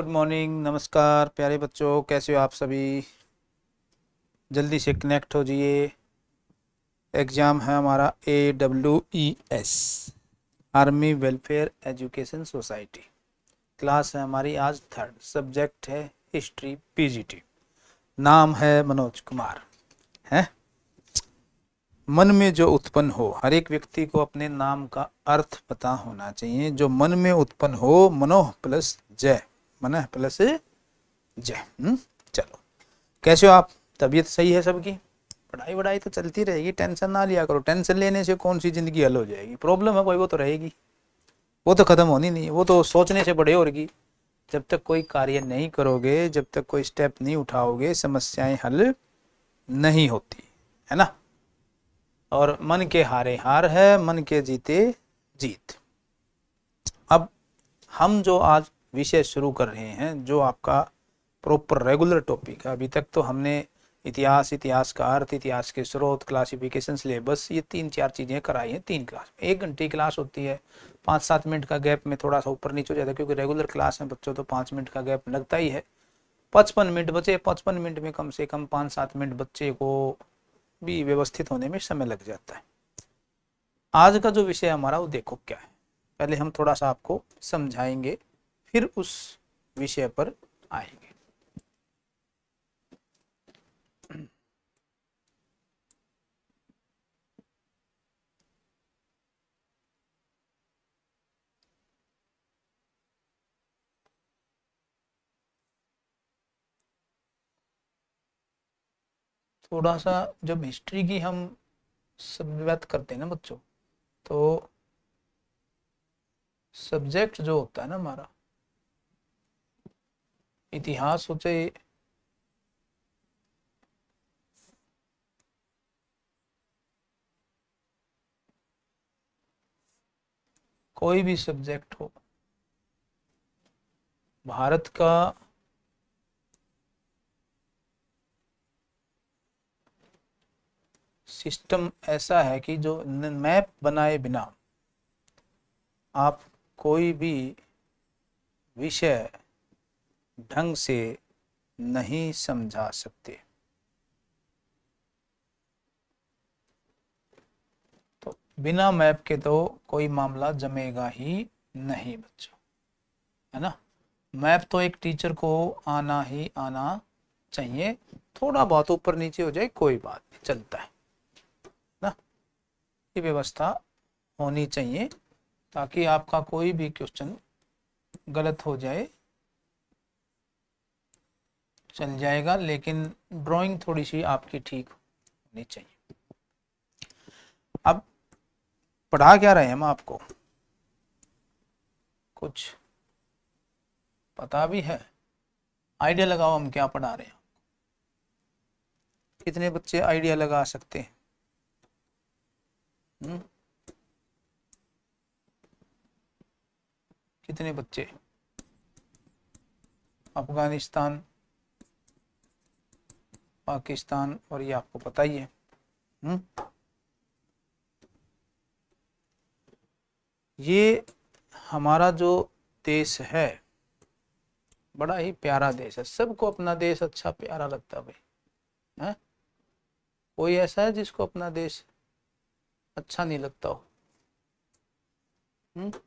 Good morning नमस्कार, प्यारे बच्चों, कैसे हो आप सभी? जल्दी से कनेक्ट हो जाइए। एग्ज़ाम है हमारा A W E S army welfare education society class है हमारी आज थर्ड सब्जेक्ट है हिस्ट्री पीजीटी नाम है मनोज कुमार, है? मन में जो उत्पन्न हो, हर एक व्यक्ति को अपने नाम का अर्थ पता होना चाहिए। जो मन में उत्पन्न हो मनोह प्लस जय। मन प्लस? जय हम्म, चलो। कैसे हो आप? तबीयत सही है सबकी? पढ़ाई वढ़ाई तो चलती रहेगी टेंशन ना लिया करो। टेंशन लेने से कौन सी ज़िंदगी हल हो जाएगी? प्रॉब्लम है कोई वो तो रहेगी। वो तो ख़त्म होनी नहीं है वो तो सोचने से बड़े होगी। जब तक कोई कार्य नहीं करोगे जब तक कोई स्टेप नहीं उठाओगे समस्याएँ हल नहीं होती है ना? और मन के हारे हार है मन के जीते जीत। अब हम जो आज विषय शुरू कर रहे हैं, जो आपका प्रॉपर रेगुलर टॉपिक है। अभी तक तो हमने इतिहास इतिहास का अर्थ इतिहास के स्रोत क्लासिफिकेशन सिलेबस ये तीन चार चीज़ें कराई हैं तीन क्लास में। एक घंटे की क्लास होती है, पाँच सात मिनट का गैप में थोड़ा सा ऊपर नीचे हो जाता है, क्योंकि रेगुलर क्लास में बच्चों तो पाँच मिनट का गैप लगता ही है। पचपन मिनट बचे, पचपन मिनट में कम से कम पाँच सात मिनट बच्चे को भी व्यवस्थित होने में समय लग जाता है। आज का जो विषय हमारा, वो देखो क्या है। पहले हम थोड़ा सा आपको समझाएँगे। फिर उस विषय पर आएँगे। थोड़ा सा जब हिस्ट्री की हम बात करते हैं ना बच्चों तो सब्जेक्ट जो होता है ना हमारा इतिहास हो चाहे कोई भी सब्जेक्ट हो, भारत का सिस्टम ऐसा है कि जो मैप बनाए बिना आप कोई भी विषय ढंग से नहीं समझा सकते। तो बिना मैप के तो कोई मामला जमेगा ही नहीं बच्चों, है ना? मैप तो एक टीचर को आना ही आना चाहिए। थोड़ा बहुत ऊपर नीचे हो जाए, कोई बात नहीं, चलता है ना? ये व्यवस्था होनी चाहिए ताकि आपका कोई भी क्वेश्चन गलत हो जाए। चल जाएगा, लेकिन ड्राइंग थोड़ी सी आपकी ठीक होनी चाहिए। अब पढ़ा क्या रहे हम आपको? कुछ पता भी है? आइडिया लगाओ हम क्या पढ़ा रहे हैं कितने बच्चे आइडिया लगा सकते हैं? हम्म? कितने बच्चे? अफ़गानिस्तान पाकिस्तान और ये आपको पता ही है हुँ? हम्म? ये हमारा जो देश है, बड़ा ही प्यारा देश है सबको अपना देश अच्छा प्यारा लगता भाई है कोई ऐसा है जिसको अपना देश अच्छा नहीं लगता हो हुँ? हम्म?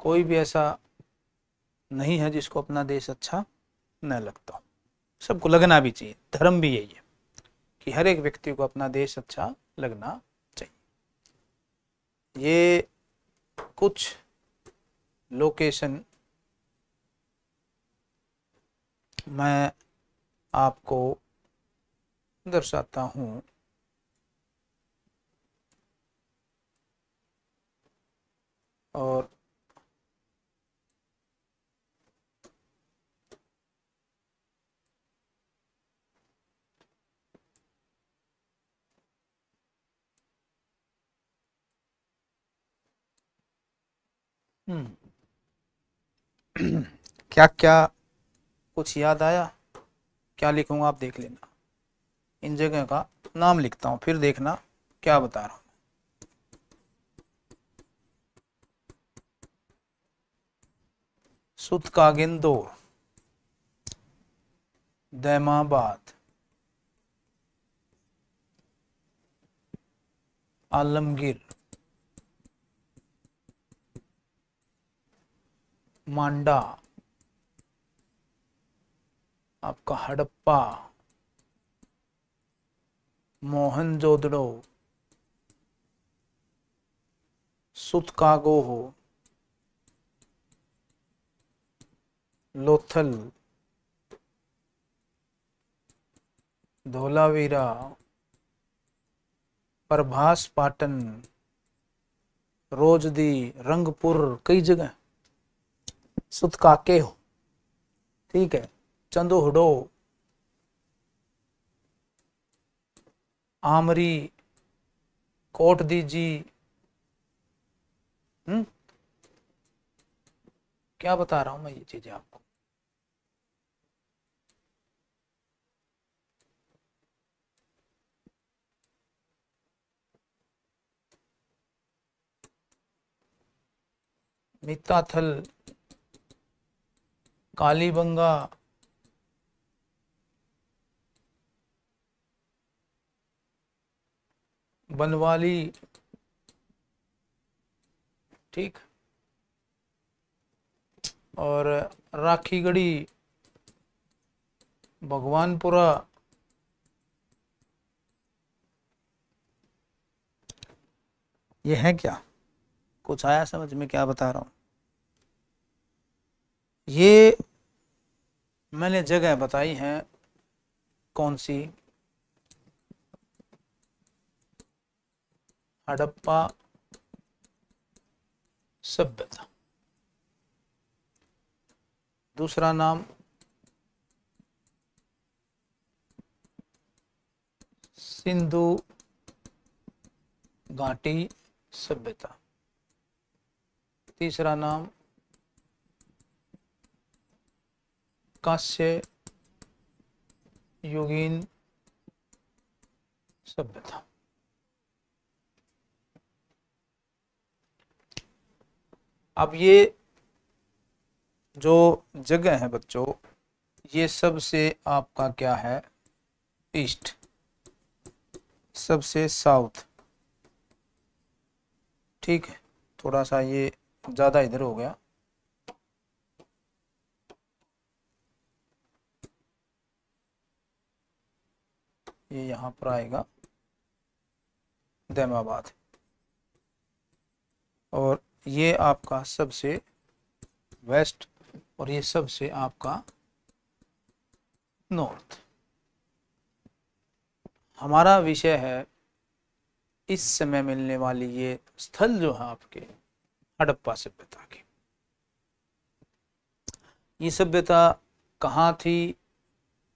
कोई भी ऐसा नहीं है जिसको अपना देश अच्छा न लगता। सबको लगना भी चाहिए, धर्म भी यही है कि हर एक व्यक्ति को अपना देश अच्छा लगना चाहिए। ये कुछ लोकेशन मैं आपको दर्शाता हूँ। और क्या क्या कुछ याद आया? क्या लिखूँगा आप देख लेना। इन जगह का नाम लिखता हूँ, फिर देखना क्या बता रहा हूँ। सुत का गेंदोर, दैमाबाद। आलमगीर मांडा आपका हड़प्पा मोहनजोदड़ो सुतकागो हो लोथल धोलावीरा प्रभास पाटन रोजदी रंगपुर कई जगह। सुतकाके हो। ठीक है चंदोहडो आमरी कोट दीजी हम्म क्या बता रहा हूँ मैं ये चीज़ें आपको? मिताथल कालीबंगा। बनवाली। ठीक। और राखीगढ़ी। भगवानपुरा। ये है क्या? कुछ आया समझ में, क्या बता रहा हूँ? ये मैंने जगह बताई है कौन सी? हड़प्पा सभ्यता। दूसरा नाम सिंधु घाटी सभ्यता। तीसरा नाम काश्य युगीन सभ्यता अब ये जो जगह है बच्चों, ये सबसे आपका क्या है? ईस्ट। सबसे साउथ। ठीक है, थोड़ा सा ये ज़्यादा इधर हो गया। ये यहाँ पर आएगा। दैमाबाद और ये आपका सबसे वेस्ट और ये सबसे आपका नॉर्थ। हमारा विषय है इस समय मिलने वाली ये स्थल जो है आपके हड़प्पा सभ्यता की। ये सभ्यता कहाँ थी,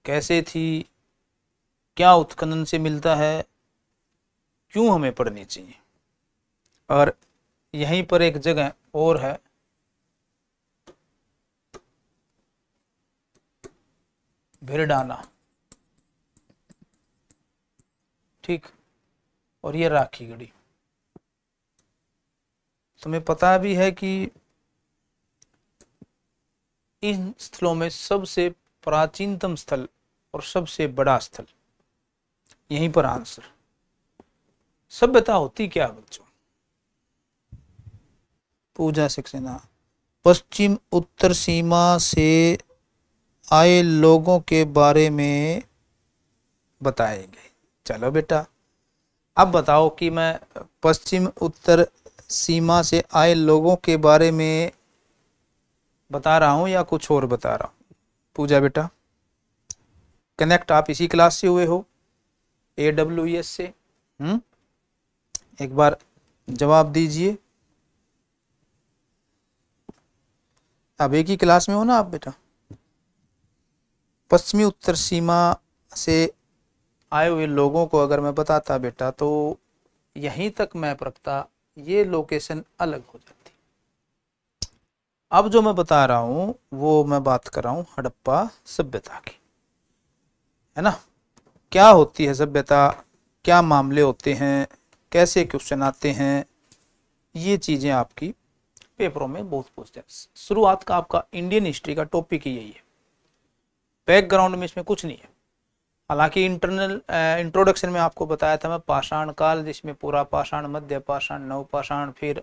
कैसे थी क्या उत्खनन से मिलता है? क्यों हमें पढ़नी चाहिए? और यहीं पर एक जगह और है। भिरडाना। ठीक, और ये राखी गढ़ी तुम्हें पता भी है कि इन स्थलों में सबसे प्राचीनतम स्थल और सबसे बड़ा स्थल यहीं पर आंसर। सभ्यता होती क्या बच्चों? पूजा सक्सेना पश्चिम उत्तर सीमा से आए लोगों के बारे में बताएँगे। चलो बेटा, अब बताओ कि मैं पश्चिम उत्तर सीमा से आए लोगों के बारे में बता रहा हूँ या कुछ और बता रहा हूँ? पूजा बेटा, कनेक्ट आप इसी क्लास से हुए हो? ए डब्ल्यू एस से हम्म? एक बार जवाब दीजिए। अब एक ही क्लास में हो ना आप, बेटा? पश्चिमी उत्तर सीमा से आए हुए लोगों को अगर मैं बताता बेटा तो यहीं तक मैं रखता ये लोकेशन अलग हो जाती। अब जो मैं बता रहा हूँ, वो मैं बात कर रहा हूँ हड़प्पा सभ्यता की। है ना? क्या होती है सभ्यता? क्या मामले होते हैं? कैसे क्वेश्चन आते हैं? ये चीज़ें आपकी पेपरों में बहुत पूछते हैं। शुरुआत का आपका इंडियन हिस्ट्री का टॉपिक ही यही है। बैकग्राउंड में इसमें कुछ नहीं है। हालाँकि इंटरनल इंट्रोडक्शन में आपको बताया था मैं, पाषाण काल, जिसमें पूरा पाषाण, मध्य पाषाण, नव पाषाण, फिर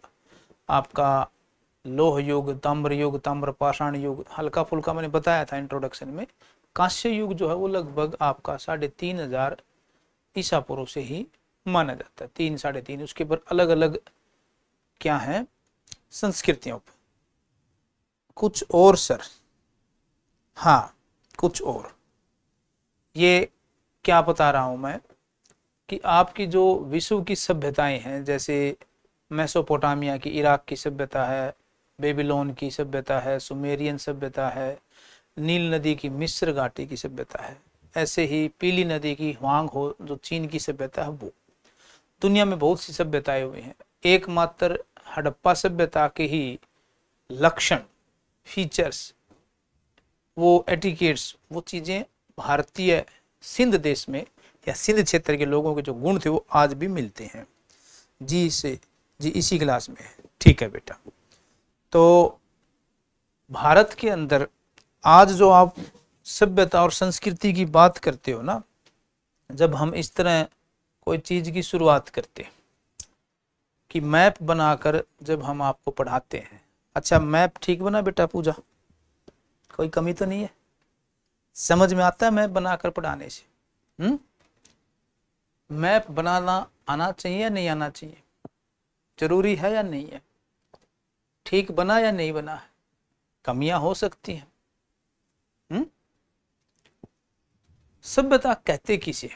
आपका लोह युग ताम्र युग ताम्र पाषाण युग हल्का फुल्का मैंने बताया था इंट्रोडक्शन में। कांस्य युग जो है वो लगभग आपका साढ़े तीन हज़ार ईसा पूर्व से ही माना जाता है। तीन, साढ़े तीन, उसके ऊपर अलग अलग क्या है? संस्कृतियों पर। कुछ और, सर। हाँ कुछ और। ये क्या बता रहा हूँ मैं कि आपकी जो विश्व की सभ्यताएँ हैं, जैसे मेसोपोटामिया की इराक की सभ्यता है, बेबीलोन की सभ्यता है, सुमेरियन सभ्यता है नील नदी की मिस्र घाटी की सभ्यता है। ऐसे ही पीली नदी की हुआंग हो, जो चीन की सभ्यता है, वो। दुनिया में बहुत सी सभ्यताएँ हुई हैं। एकमात्र हड़प्पा सभ्यता के ही लक्षण फीचर्स वो एटिकेट्स वो चीज़ें भारतीय सिंध देश में या सिंध क्षेत्र के लोगों के जो गुण थे, वो आज भी मिलते हैं। जी से, जी इसी क्लास में ठीक है बेटा। तो भारत के अंदर आज जो आप सभ्यता और संस्कृति की बात करते हो ना, जब हम इस तरह कोई चीज़ की शुरुआत करते कि मैप बनाकर जब हम आपको पढ़ाते हैं। अच्छा मैप ठीक बना बेटा पूजा? कोई कमी तो नहीं है? समझ में आता है मैप बनाकर पढ़ाने से? हम्म? मैप बनाना आना चाहिए या नहीं आना चाहिए? ज़रूरी है या नहीं है? ठीक बना या नहीं बना? है कमियाँ हो सकती हैं। हम्म? सभ्यता कहते किसे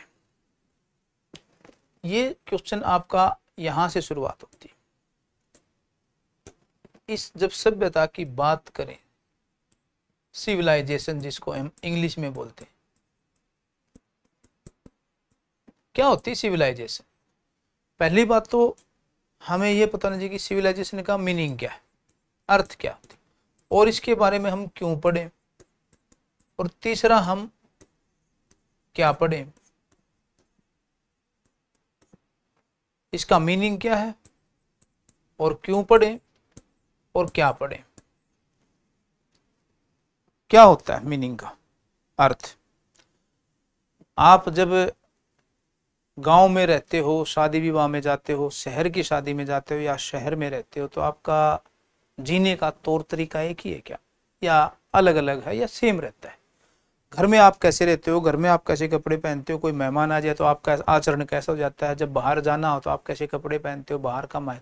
ये क्वेश्चन आपका यहाँ से शुरुआत होती है। इस जब सभ्यता की बात करें सिविलाइजेशन जिसको हम इंग्लिश में बोलते हैं, क्या होती है सिविलाइजेशन पहली बात तो हमें यह पता नहीं चाहिए कि सिविलाइजेशन का मीनिंग क्या है, अर्थ क्या होती और इसके बारे में हम क्यों पढ़े? और तीसरा हम क्या पढ़े? इसका मीनिंग क्या है? और क्यों पढ़े? और क्या पढ़े? क्या होता है मीनिंग का अर्थ? आप जब गाँव में रहते हो, शादी विवाह में जाते हो, शहर की शादी में जाते हो या शहर में रहते हो तो आपका जीने का तौर तरीका एक ही है क्या? या अलग अलग है या सेम रहता है? घर में आप कैसे रहते हो? घर में आप कैसे कपड़े पहनते हो? कोई मेहमान आ जाए तो आपका आचरण कैसा हो जाता है? जब बाहर जाना हो तो आप कैसे कपड़े पहनते हो? बाहर का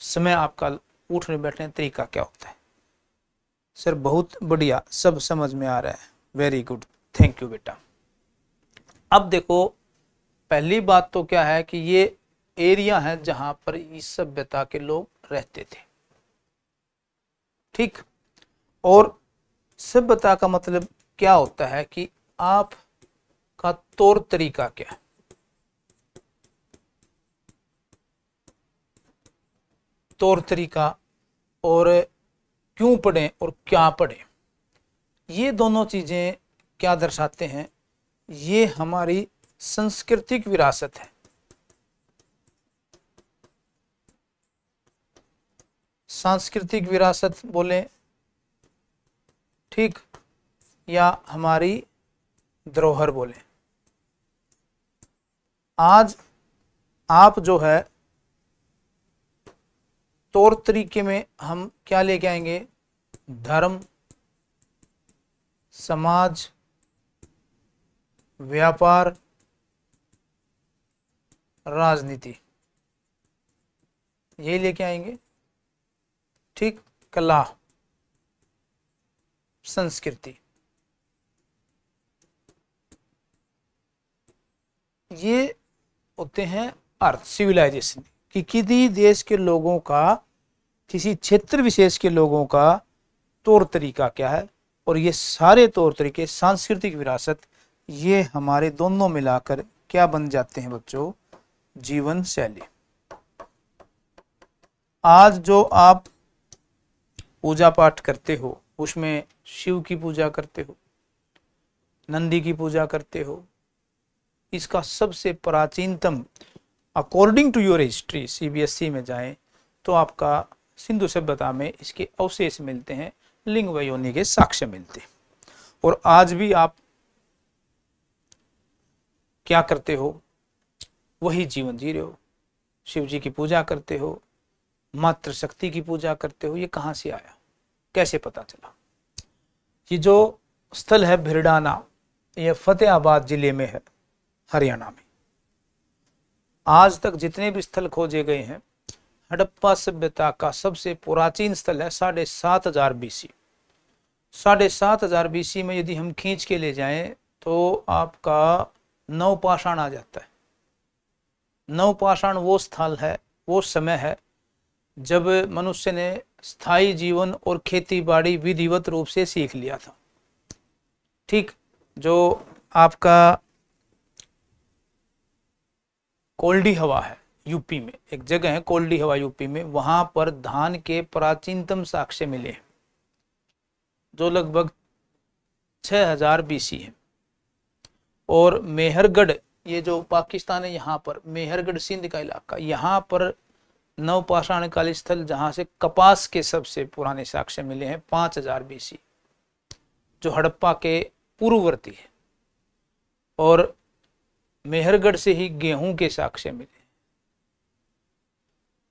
समय आपका उठने बैठने तरीका क्या होता है? सर, बहुत बढ़िया, सब समझ में आ रहा है। वेरी गुड थैंक यू बेटा। अब देखो, पहली बात तो क्या है कि ये एरिया है जहाँ पर इस सभ्यता के लोग रहते थे। ठीक? और सभ्यता का मतलब क्या होता है कि आप का तौर तरीका क्या तौर तरीका और क्यों पढ़ें और क्या पढ़ें? ये दोनों चीज़ें क्या दर्शाते हैं? ये हमारी सांस्कृतिक विरासत है। सांस्कृतिक विरासत बोले, ठीक। या हमारी धरोहर बोले। आज आप जो है, तौर तरीके में हम क्या लेके आएँगे? धर्म, समाज, व्यापार, राजनीति। ये लेके आएँगे। ठीक, कला, संस्कृति। ये होते हैं अर्थ सिविलाइजेशन कि किसी देश के लोगों का, किसी क्षेत्र विशेष के लोगों का तौर तरीका क्या है? और ये सारे तौर तरीके, सांस्कृतिक विरासत, ये हमारे दोनों मिलाकर क्या बन जाते हैं बच्चों? जीवन शैली. आज जो आप पूजा पाठ करते हो, उसमें शिव की पूजा करते हो, नंदी की पूजा करते हो इसका सबसे प्राचीनतम according to your history CBSE में जाएँ तो आपका सिंधु सभ्यता में इसके अवशेष मिलते हैं, लिंग व योनि के साक्ष्य मिलते हैं। और आज भी आप क्या करते हो? वही जीवन जी रहे हो। शिव जी की पूजा करते हो मात्र शक्ति की पूजा करते हो, ये कहाँ से आया? कैसे पता चला? ये जो स्थल है भिरडाना यह फतेहाबाद ज़िले में है। हरियाणा में। आज तक जितने भी स्थल खोजे गए हैं, हड़प्पा सभ्यता का सबसे प्राचीन स्थल है साढ़े सात हज़ार बीसी। साढ़े सात हज़ार बीसी में यदि हम खींच के ले जाएँ तो आपका नवपाषाण आ जाता है। नवपाषाण वो स्थल है, वो समय है, जब मनुष्य ने स्थायी जीवन और खेती बाड़ी विधिवत रूप से सीख लिया था। ठीक, जो आपका कोल्डी हवा है, यूपी में। एक जगह है कोल्डी हवा यूपी में, वहाँ पर धान के प्राचीनतम साक्ष्य मिले हैं, जो लगभग 6000 हज़ार बीसी है। और मेहरगढ़, ये जो पाकिस्तान है, यहाँ पर, मेहरगढ़ सिंध का इलाका, यहाँ पर नवपाषाण काली स्थल, जहाँ से कपास के सबसे पुराने साक्ष्य मिले हैं, पाँच हज़ार बीसी, जो हड़प्पा के पूर्ववर्ती है। और मेहरगढ़ से ही गेहूँ के साक्ष्य मिले।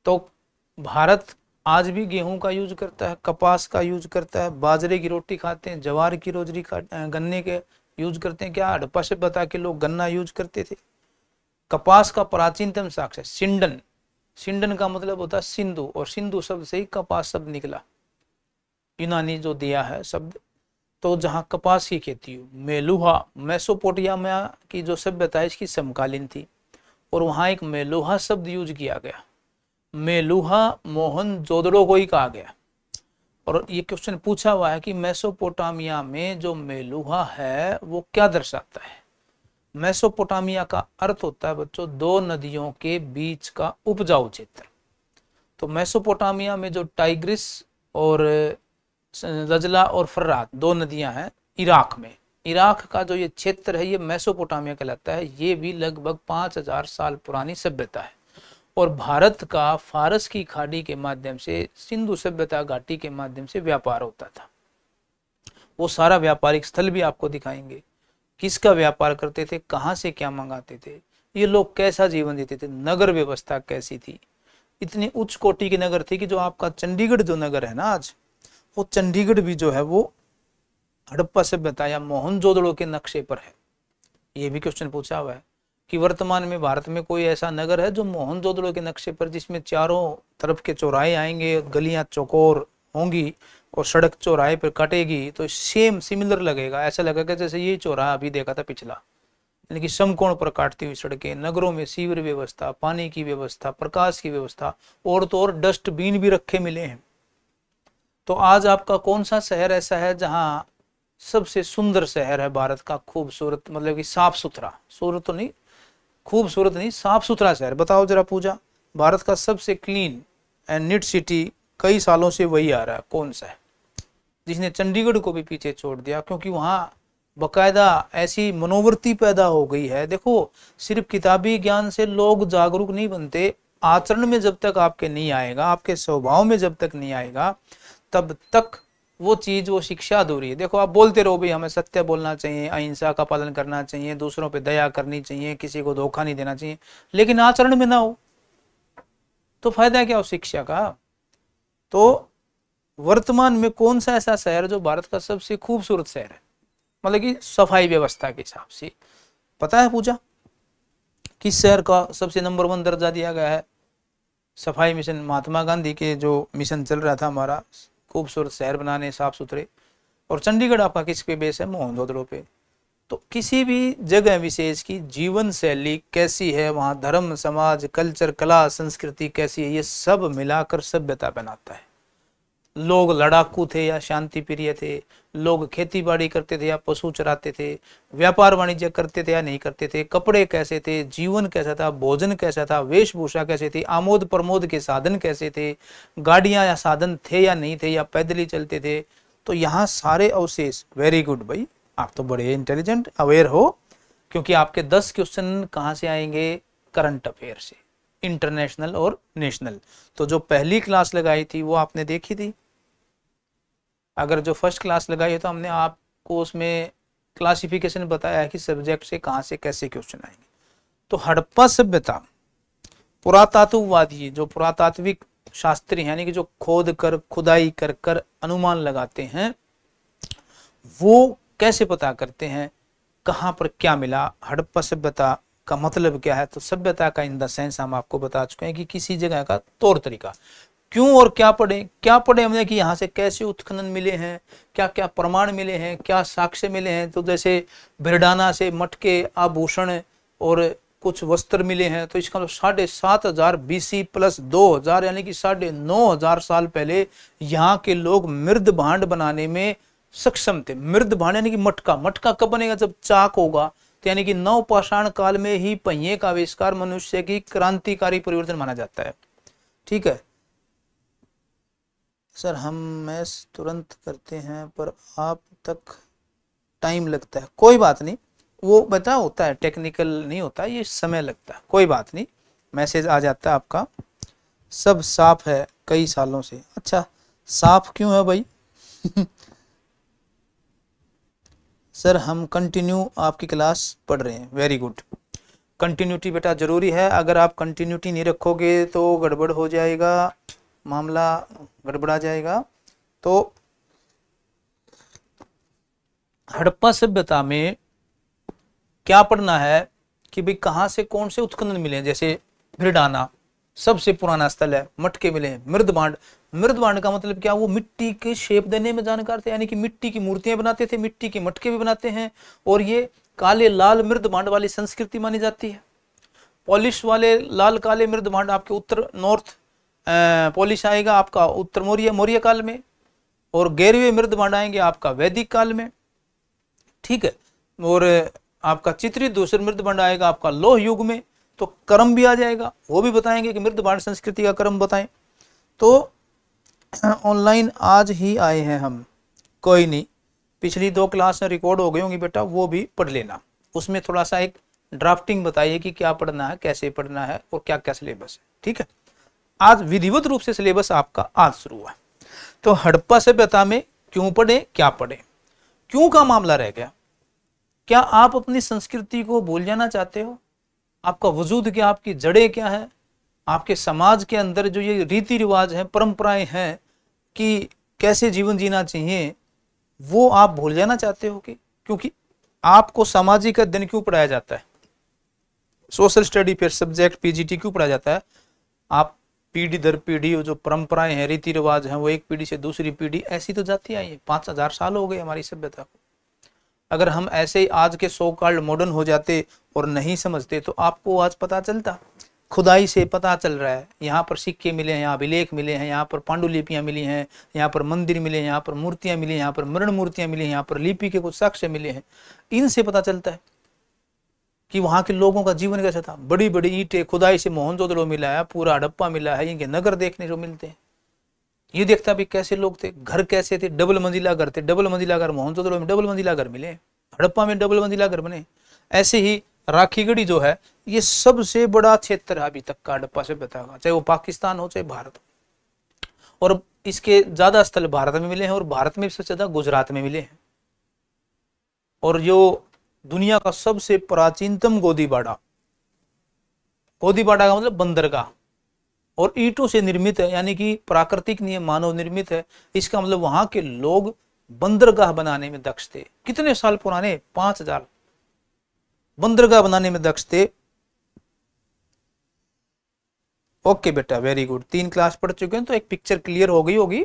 तो भारत आज भी गेहूँ का यूज़ करता है, कपास का यूज़ करता है, बाजरे की रोटी खाते हैं, जवार की रोजरी का गन्ने के यूज़ करते हैं, क्या हड़प्पा से बता के लोग गन्ना यूज़ करते थे? कपास का प्राचीनतम साक्ष्य, सिंडन। सिंडन का मतलब होता है सिंधु, और सिंधु शब्द से ही कपास शब्द निकला। यूनानी जो दिया है शब्द तो जहाँ कपास की खेती हो मेलुहा मैसोपोटिया की जो सभ्यता है, इसकी समकालीन थी, और वहाँ एक मेलुहा शब्द यूज़ किया गया। मेलुहा मोहन जोदड़ो को ही कहा गया। और ये क्वेश्चन पूछा हुआ है कि मैसोपोटामिया में जो मेलुहा है, वो क्या दर्शाता है? मैसोपोटामिया का अर्थ होता है, बच्चों, दो नदियों के बीच का उपजाऊ क्षेत्र। तो मैसोपोटामिया में जो टाइग्रिस और रजला और फर्रात, दो नदियाँ हैं इराक में। इराक का जो ये क्षेत्र है, ये मैसोपोटामिया कहलाता है। ये भी लगभग पाँच हज़ार साल पुरानी सभ्यता है। और भारत का फारस की खाड़ी के माध्यम से, सिंधु सभ्यता घाटी के माध्यम से व्यापार होता था। वो सारा व्यापारिक स्थल भी आपको दिखाएँगे। किसका व्यापार करते थे? कहाँ से क्या मंगाते थे? ये लोग कैसा जीवन देते थे? नगर व्यवस्था कैसी थी? इतनी उच्च कोटि की नगर थी कि जो आपका चंडीगढ़ जो नगर है ना आज वो चंडीगढ़ भी जो है वो हड़प्पा सभ्यता या मोहनजोदड़ो के नक्शे पर है। ये भी क्वेश्चन पूछा हुआ है कि वर्तमान में भारत में कोई ऐसा नगर है जो मोहनजोदड़ो के नक्शे पर, जिसमें चारों तरफ़ के चौराहे आएँगे, गलियाँ चौकोर होंगी और सड़क चौराहे पर कटेगी तो सेम सिमिलर लगेगा। ऐसा लगेगा जैसे ये चौराहा अभी देखा था पिछला, यानी कि समकोण पर काटती हुई सड़कें, नगरों में सीवर व्यवस्था, पानी की व्यवस्था, प्रकाश की व्यवस्था, और तो और डस्टबिन भी रखे मिले हैं। तो आज आपका कौन सा शहर ऐसा है जहाँ सबसे सुंदर शहर है भारत का खूबसूरत मतलब कि साफ़ सुथरा? सूरत तो नहीं, खूबसूरत नहीं, साफ़ सुथरा शहर। बताओ जरा पूजा, भारत का सबसे क्लीन एंड नीट सिटी कई सालों से वही आ रहा है। कौन सा है? जिसने चंडीगढ़ को भी पीछे छोड़ दिया, क्योंकि वहाँ बकायदा ऐसी मनोवृत्ति पैदा हो गई है। देखो, सिर्फ़ किताबी ज्ञान से लोग जागरूक नहीं बनते। आचरण में जब तक आपके नहीं आएगा, आपके स्वभाव में जब तक नहीं आएगा तब तक वो चीज़, वो शिक्षा अधूरी है। देखो, आप बोलते रहो भाई, हमें सत्य बोलना चाहिए, अहिंसा का पालन करना चाहिए, दूसरों पे दया करनी चाहिए, किसी को धोखा नहीं देना चाहिए। लेकिन आचरण में ना हो तो फ़ायदा क्या हो शिक्षा का? तो वर्तमान में कौन सा ऐसा शहर जो भारत का सबसे खूबसूरत शहर है? मतलब कि सफ़ाई व्यवस्था के हिसाब से। पता है पूजा? किस शहर का सबसे नंबर वन दर्जा दिया गया है? सफ़ाई मिशन महात्मा गांधी के जो मिशन चल रहा था हमारा खूबसूरत शहर बनाने, साफ़ सुथरे। और चंडीगढ़ आपका किस पे बेस है? मोहनदोदड़ो पे। तो किसी भी जगह विशेष की जीवन शैली कैसी है? वहाँ धर्म, समाज, कल्चर, कला, संस्कृति कैसी है? ये सब मिलाकर सभ्यता बनाता है। लोग लड़ाकू थे या शांति प्रिय थे, लोग खेती बाड़ी करते थे या पशु चराते थे, व्यापार वाणिज्य करते थे या नहीं करते थे, कपड़े कैसे थे, जीवन कैसा था, भोजन कैसा था, वेशभूषा कैसे थी, आमोद प्रमोद के साधन कैसे थे, गाड़ियाँ या साधन थे या नहीं थे, या पैदल ही चलते थे। तो यहाँ सारे अवशेष वेरी गुड भाई, आप तो बड़े इंटेलिजेंट अवेयर हो, क्योंकि आपके दस क्वेश्चन कहाँ से आएँगे? करंट अफेयर से इंटरनेशनल और नेशनल तो जो पहली क्लास लगाई थी, वो आपने देखी थी? अगर जो फ़र्स्ट क्लास लगाई है तो हमने आपको उसमें क्लासिफिकेशन बताया है कि सब्जेक्ट से कहाँ से कैसे क्वेश्चन आएँगे। तो हड़प्पा सभ्यता, पुरातात्ववादी, जो पुरातात्विक शास्त्री यानी कि जो खोद कर, खुदाई कर कर अनुमान लगाते हैं, वो कैसे पता करते हैं, कहाँ पर क्या मिला, हड़प्पा सभ्यता का मतलब क्या है? तो सभ्यता का इन द सेंस हम आपको बता चुके हैं कि किसी जगह का तौर तरीका। क्यों और क्या पढ़े? क्या पढ़े हमने कि यहाँ से कैसे उत्खनन मिले हैं? क्या क्या प्रमाण मिले हैं? क्या साक्ष्य मिले हैं? तो जैसे बिरडाना से मटके आभूषण और कुछ वस्त्र मिले हैं तो इसका मतलब साढ़े सात हज़ार बीसी प्लस दो हज़ार, यानी कि साढ़े नौ हज़ार साल पहले यहाँ के लोग मृद भांड बनाने में सक्षम थे। मृद भांड यानी कि मटका। मटका कब बनेगा? जब चाक होगा। तो यानी कि नव पाषाण काल में ही पहिए का आविष्कार मनुष्य की क्रांतिकारी परिवर्तन माना जाता है। ठीक है? सर हम मैस तुरंत करते हैं, पर आप तक टाइम लगता है। कोई बात नहीं। वो बता, होता है, टेक्निकल नहीं होता, ये समय लगता है। कोई बात नहीं। मैसेज आ जाता है आपका। सब साफ़ है कई सालों से। अच्छा साफ़ क्यों है भाई? सर, हम कंटिन्यू आपकी क्लास पढ़ रहे हैं। वेरी गुड कंटिन्यूटी बेटा ज़रूरी है। अगर आप कंटिन्यूटी नहीं रखोगे तो गड़बड़ हो जाएगा। मामला गड़बड़ा जाएगा। तो हड़प्पा सभ्यता में क्या पढ़ना है कि भाई कहाँ से कौन से उत्खनन मिले जैसे भिरडाना सबसे पुराना स्थल है, मटके मिले मृदबांड मृदबांड का मतलब क्या? वो मिट्टी के शेप देने में जानकार थे, यानी कि मिट्टी की मूर्तियाँ बनाते थे, मिट्टी के मटके भी बनाते हैं, और ये काले लाल मृदबांड वाली संस्कृति मानी जाती है। पॉलिश वाले लाल काले मृदबांड आपके उत्तर, नॉर्थ पॉलिश आएगा आपका उत्तर मौर्य मौर्य काल में और गैरवे मृदबांड आएँगे आपका वैदिक काल में। ठीक है? और आपका चित्रित दूसरे मृदबांड आएगा आपका लोह युग में तो कर्म भी आ जाएगा। वो भी बताएँगे कि मृदबांड संस्कृति का कर्म बताएँ। तो ऑनलाइन आज ही आए हैं हम। कोई नहीं, पिछली दो क्लास में रिकॉर्ड हो गई होंगी बेटा, वो भी पढ़ लेना। उसमें थोड़ा सा एक ड्राफ्टिंग बताइए कि क्या पढ़ना है, कैसे पढ़ना है और क्या क्या सिलेबस है। ठीक है? आज विधिवत रूप से सिलेबस आपका आज शुरू हुआ तो हड़प्पा सभ्यता में क्यों पढ़े, क्या पढ़े? क्यों का मामला रह गया? क्या आप अपनी संस्कृति को भूल जाना चाहते हो? आपका वजूद क्या, आपकी जड़ें क्या है? आपके समाज के अंदर जो ये रीति रिवाज हैं, परंपराएँ हैं कि कैसे जीवन जीना चाहिए, वो आप भूल जाना चाहते हो कि? क्योंकि आपको सामाजिक अध्ययन क्यों पढ़ाया जाता है? सोशल स्टडी, फिर सब्जेक्ट, पीजीटी क्यों पढ़ाया जाता है? आप पीढ़ी दर पीढ़ी जो परंपराएँ हैं रीति रिवाज हैं, वो एक पीढ़ी से दूसरी पीढ़ी, ऐसी तो जाती आई है। पाँच हज़ार साल हो गए हमारी सभ्यता को। अगर हम ऐसे ही आज के सो कार्ड मॉडर्न हो जाते और नहीं समझते तो आपको आज पता चलता। खुदाई से पता चल रहा है। यहाँ पर सिक्के मिले हैं, यहाँ अभिलेख मिले हैं, यहाँ पर पांडुलिपियाँ मिली हैं, यहाँ पर मंदिर मिले हैं, यहाँ पर मूर्तियाँ मिली हैं, यहाँ पर मरण मूर्तियाँ मिली हैं, यहाँ पर लिपि के कुछ साक्ष्य मिले हैं। इनसे पता चलता है। कि वहाँ के लोगों का जीवन कैसा था? बड़ी बड़ी ईटे, खुदाई से मोहनजोदड़ो मिला है पूरा हड़प्पा मिला है इनके नगर देखने को मिलते हैं। ये देखता भी कैसे लोग थे? घर कैसे थे? डबल मंजिला घर थे। डबल मंजिला घर मोहनजोदड़ो में डबल मंजिला घर मिले। हड़प्पा में डबल मंजिला घर बने। ऐसे ही राखीगढ़ी जो है, ये सबसे बड़ा क्षेत्र है अभी तक का हड़प्पा से बतागा चाहे वो पाकिस्तान हो, चाहे भारत हो। और इसके ज़्यादा स्थल भारत में मिले हैं और भारत में सबसे ज़्यादा गुजरात में मिले हैं। और जो दुनिया का सबसे प्राचीनतम गोदीबाड़ा गोदीबाड़ा का मतलब बंदरगाह। और ईटों से निर्मित है, यानी कि प्राकृतिक नियम, मानव निर्मित है। इसका मतलब वहाँ के लोग बंदरगाह बनाने में दक्ष थे। कितने साल पुराने? पाँच हज़ार। बंदरगाह बनाने में दक्ष थे। ओके बेटा वेरी गुड तीन क्लास पढ़ चुके हैं तो एक पिक्चर क्लियर हो गई होगी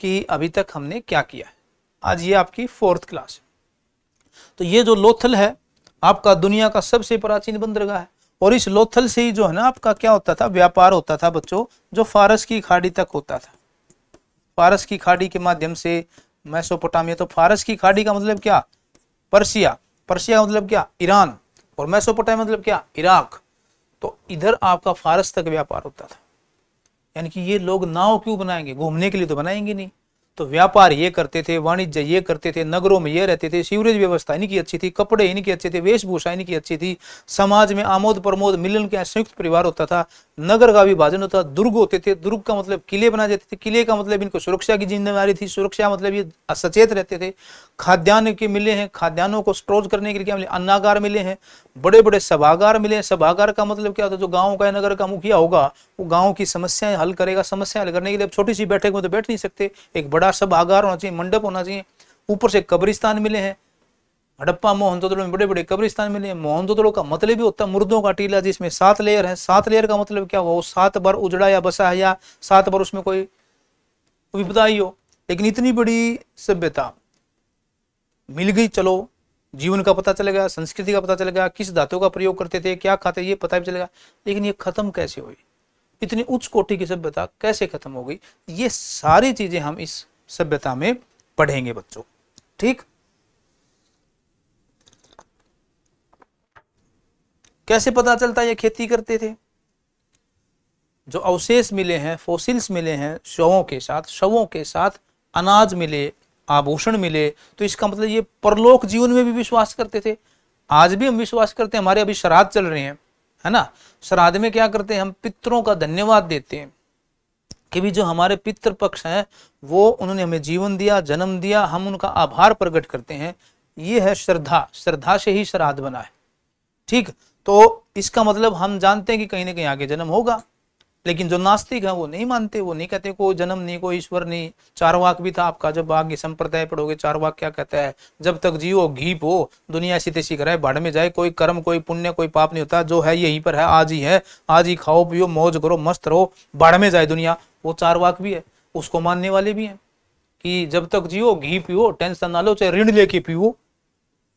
कि अभी तक हमने क्या किया है। आज ये आपकी फोर्थ क्लास है। तो ये जो लोथल है, आपका दुनिया का सबसे प्राचीन बंदरगाह है। और इस लोथल से ही जो है ना, आपका क्या होता था? व्यापार होता था बच्चों, जो फारस की खाड़ी तक होता था। फारस की खाड़ी के माध्यम से मैसोपोटामिया तो फारस की खाड़ी का मतलब क्या? पर्सिया पर्सिया का मतलब क्या? ईरान। और मैसोपोटामिया मतलब क्या? इराक। तो इधर आपका फारस तक व्यापार होता था। यानी कि ये लोग नाव क्यों बनाएँगे? घूमने के लिए तो बनाएँगे नहीं। तो व्यापार ये करते थे, वाणिज्य ये करते थे, नगरों में ये रहते थे, सीवरेज व्यवस्था इनकी अच्छी थी, कपड़े इनकी अच्छे थे, वेशभूषा इनकी अच्छी थी, समाज में आमोद प्रमोद मिलन के संयुक्त परिवार होता था नगर का विभाजन होता, दुर्ग होते थे। दुर्ग का मतलब किले बनाए जाते थे। किले का मतलब इनको सुरक्षा की ज़िम्मेदारी थी। सुरक्षा मतलब ये सचेत रहते थे। खाद्यान्न के मिले हैं। खाद्यान्नों को स्टोर करने के लिए क्या मिले? अन्नागार मिले हैं। बड़े बड़े सभागार मिले हैं। सभागार का मतलब क्या होता है? जो गाँव का नगर का मुखिया होगा, वो गाँव की समस्याएँ हल करेगा। समस्या हल करने के लिए छोटी सी बैठक में तो बैठ नहीं सकते। एक बड़ा सभागार होना चाहिए, मंडप होना चाहिए। ऊपर से कब्रिस्तान मिले हैं। हड़प्पा मोहन जोदड़ो में बड़े बड़े कब्रिस्तान मिले मोहन जोदड़ो का मतलब भी होता है मुर्दों का टीला जिसमें सात लेयर है। सात लेयर का मतलब क्या? हुआ सात बार उजड़ा या बसा है या सात बार उसमें कोई विपदा ही हो। लेकिन इतनी बड़ी सभ्यता मिल गई, चलो, जीवन का पता चलेगा, संस्कृति का पता चलेगा, किस धातु का प्रयोग करते थे, क्या खाते, ये पता भी चलेगा। लेकिन ये खत्म कैसे हुई? इतनी उच्च कोटि की सभ्यता कैसे खत्म हो गई? ये सारी चीज़ें हम इस सभ्यता में पढ़ेंगे बच्चों। ठीक? कैसे पता चलता ये खेती करते थे? जो अवशेष मिले हैं फोसिल्स मिले हैं, शवों के साथ, शवों के साथ अनाज मिले, आभूषण मिले तो इसका मतलब ये परलोक जीवन में भी विश्वास करते थे। आज भी हम विश्वास करते हैं, हमारे अभी श्राद्ध चल रहे हैं, है ना? श्राद्ध में क्या करते हैं, हम पितरों का धन्यवाद देते हैं कि भी जो हमारे पितृ पक्ष हैं, वो उन्होंने हमें जीवन दिया, जन्म दिया, हम उनका आभार प्रकट करते हैं। ये है श्रद्धा श्रद्धा से ही श्राद्ध बना है। ठीक? तो इसका मतलब हम जानते हैं कि कहीं ना कहीं आगे जन्म होगा, लेकिन जो नास्तिक है वो नहीं मानते, वो नहीं कहते, कोई जन्म नहीं, कोई ईश्वर नहीं। चार वाक भी था आपका, जब आगे संप्रदाय पढ़ोगे चार वाक क्या कहता है, जब तक जियो घी हो, दुनिया ऐसी तैसी कराए, बाढ़ में जाए, कोई कर्म, कोई पुण्य, कोई पाप नहीं होता, जो है यहीं पर है, आज ही है, आज ही खाओ, पियो, मौज करो, मस्त रहो, बाढ़ में जाए दुनिया। वो चार वाक भी है, उसको मानने वाले भी हैं कि जब तक जियो घी पियो, टेंशन ना लो, चाहे ऋण लेके पियो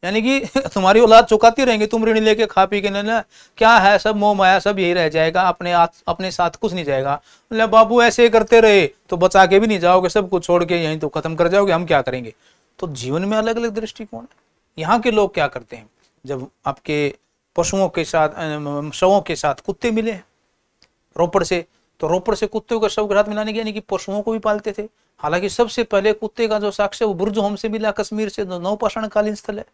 यानी कि तुम्हारी औलाद चुकाती रहेंगे, तुम ऋण लेके खा पी के, ना क्या है सब मोह माया सब यही रह जाएगा, अपने अपने साथ कुछ नहीं जाएगा। बोले, बाबू ऐसे करते रहे तो बचा के भी नहीं जाओगे, सब कुछ छोड़ के यहीं तो खत्म कर जाओगे, हम क्या करेंगे? तो जीवन में अलग अलग दृष्टिकोण है। यहाँ के लोग क्या करते हैं? जब आपके पशुओं के साथ शवों के साथ कुत्ते मिले हैं, रोपड़ से तो रोपड़ से कुत्ते को शव साथ मिलाने के, यानी कि पशुओं को भी पालते थे। हालाँकि सबसे पहले कुत्ते का जो साक्ष्य वो बुर्ज होम से मिला, कश्मीर से नौपाषाण कालीन स्थल है।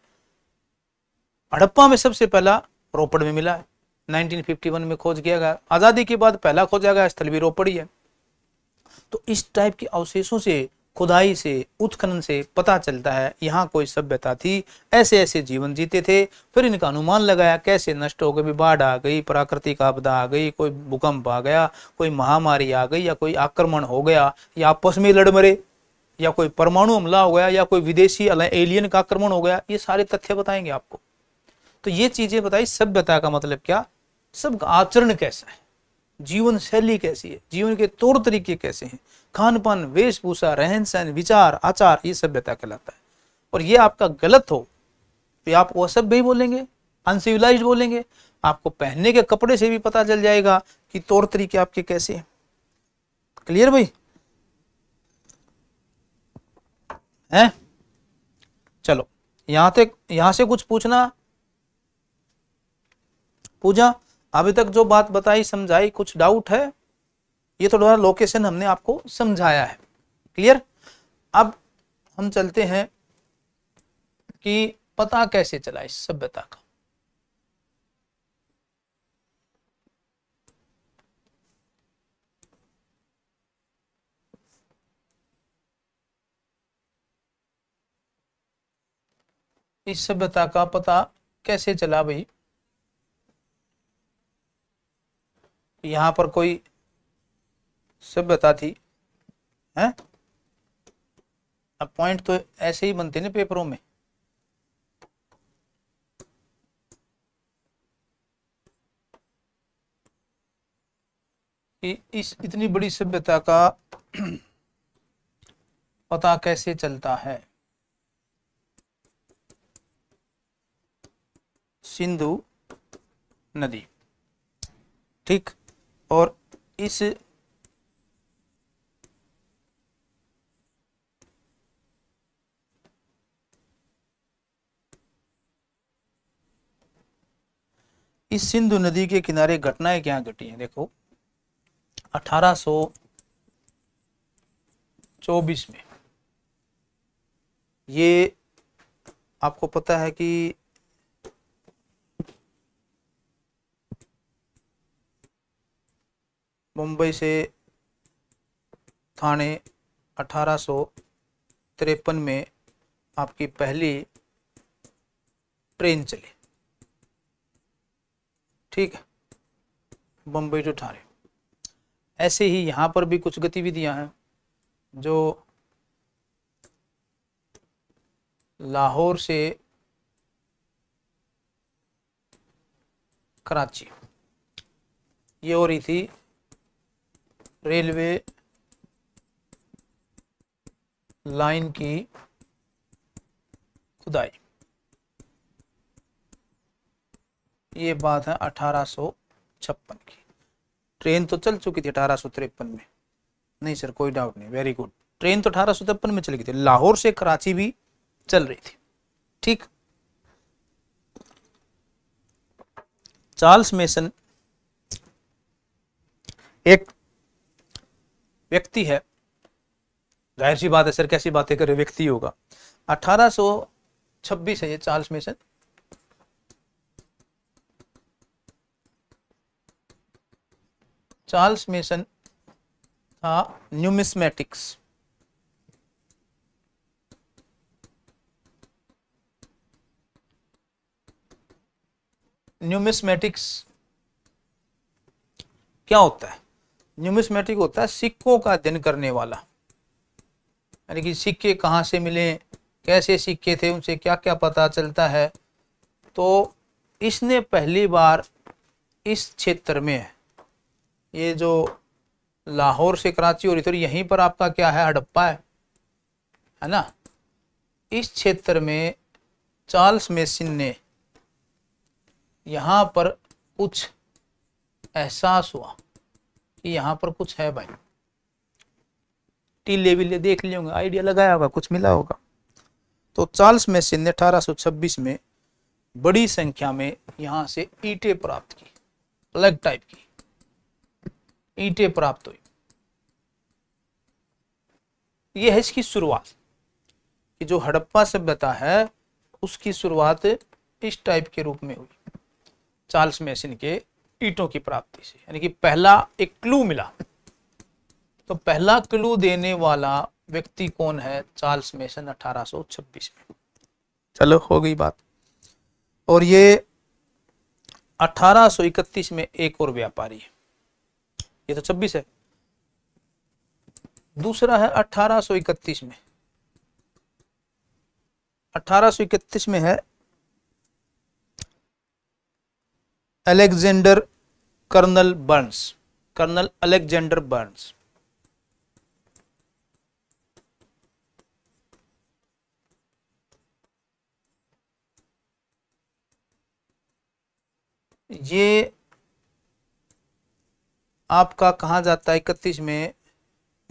हड़प्पा में सबसे पहला रोपड़ में मिला है। 1951 में खोज किया गया। आज़ादी के बाद पहला खोजा गया, स्थल भी रोपड़ ही है। तो इस टाइप के अवशेषों से, खुदाई से, उत्खनन से पता चलता है, यहाँ कोई सभ्यता थी। ऐसे ऐसे जीवन जीते थे। फिर इनका अनुमान लगाया, कैसे नष्ट हो गए बाढ़ आ गई, प्राकृतिक आपदा आ गई, कोई भूकंप आ गया, कोई महामारी आ गई, या कोई आक्रमण हो गया, या आपस में लड़ मरे, या कोई परमाणु हमला हो गया, या कोई विदेशी एलियन का आक्रमण हो गया, ये सारे तथ्य बताएँगे आपको। तो ये चीज़ें बताई, सभ्यता का मतलब क्या? सब आचरण कैसा है? जीवन शैली कैसी है? जीवन के तौर तरीके कैसे हैं? खान पान वेशभूषा रहन सहन विचार, आचार, ये सभ्यता कहलाता है। और ये आपका गलत हो तो आप वो सब भी बोलेंगे अनसिविलाइज बोलेंगे। आपको पहनने के कपड़े से भी पता चल जाएगा कि तौर तरीके आपके कैसे हैं। क्लियर भाई? हैं? चलो, यहाँ तक यहाँ से कुछ पूछना पूजा, अभी तक जो बात बताई, समझाई, कुछ डाउट है, ये थोड़ा लोकेशन हमने आपको समझाया है। क्लियर अब हम चलते हैं कि पता कैसे चला इस सभ्यता का। इस सभ्यता का पता कैसे चला भाई? यहाँ पर कोई सभ्यता थी, है? अब पॉइंट तो ऐसे ही बनते ना पेपरों में। कि इस इतनी बड़ी सभ्यता का पता कैसे चलता है? सिंधु नदी। ठीक? और इस इस सिंधु नदी के किनारे घटनाएँ क्या घटी हैं? देखो 1824 में। ये आपको पता है कि मुंबई से थाने अठारह सौ तिरपन में आपकी पहली ट्रेन चली। ठीक है? बम्बई टू ठाणे ऐसे ही यहाँ पर भी कुछ गतिविधियाँ हैं जो लाहौर से कराची। ये हो रही थी रेलवे लाइन की खुदाई। ये बात है अठारह की। ट्रेन तो चल चुकी थी अठारह में। नहीं सर, कोई डाउट नहीं वेरी गुड ट्रेन तो अठारह में चली गई थी। लाहौर से कराची भी चल रही थी। ठीक। चार्ल्स मेसन एक व्यक्ति है, ज़ाहिर सी बात है सर कैसी बातें करे व्यक्ति होगा। 1826 है ये चार्ल्स मेसन। चार्ल्स मेसन था न्यूमिस्मेटिक्स। न्यूमिस्मेटिक्स क्या होता है? न्यूमिस्मेटिक होता है सिक्कों का अध्ययन करने वाला। यानी कि सिक्के कहाँ से मिले, कैसे सिक्के थे, उनसे क्या क्या पता चलता है। तो इसने पहली बार इस क्षेत्र में, ये जो लाहौर से कराची हो रही यहीं पर आपका क्या है, हड़प्पा है है ना? इस क्षेत्र में चार्ल्स मेसिन ने यहाँ पर कुछ एहसास हुआ। यहाँ पर कुछ है भाई। टीले विले देख लिए आइडिया लगाया होगा, कुछ मिला होगा। तो चार्ल्स मेसिन ने 1826 में बड़ी संख्या में यहाँ से ईटे प्राप्त की अलग टाइप की। ईटे प्राप्त हुई। यह है इसकी शुरुआत, कि जो हड़प्पा सभ्यता है, उसकी शुरुआत इस टाइप के रूप में हुई। चार्ल्स मेसिन के ईटों की प्राप्ति से। यानी कि पहला एक क्लू मिला। तो पहला क्लू देने वाला व्यक्ति कौन है? चार्ल्स मेसन 1826 में। चलो, हो गई बात। और ये 1831 में एक और व्यापारी है। ये तो 26 है। दूसरा है 1831 में। 1831 में है Alexander colonel Burnes, colonel Alexander Burnes. ये आपका कहा जाता है इकतीस में?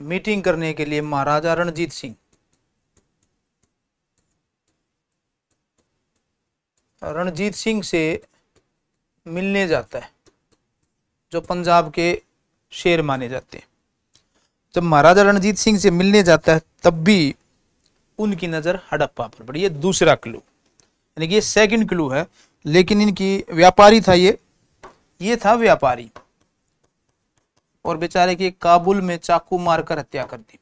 मीटिंग करने के लिए महाराजा रणजीत सिंह। रणजीत सिंह से मिलने जाता है। जो पंजाब के शेर माने जाते हैं। जब महाराजा रणजीत सिंह से मिलने जाता है, तब भी उनकी नज़र हड़प्पा पर पड़ी। ये दूसरा क्लू यानी कि ये सेकंड क्लू है, लेकिन इनकी व्यापारी था ये। ये था व्यापारी। और बेचारे की काबुल में चाकू मारकर हत्या कर दी।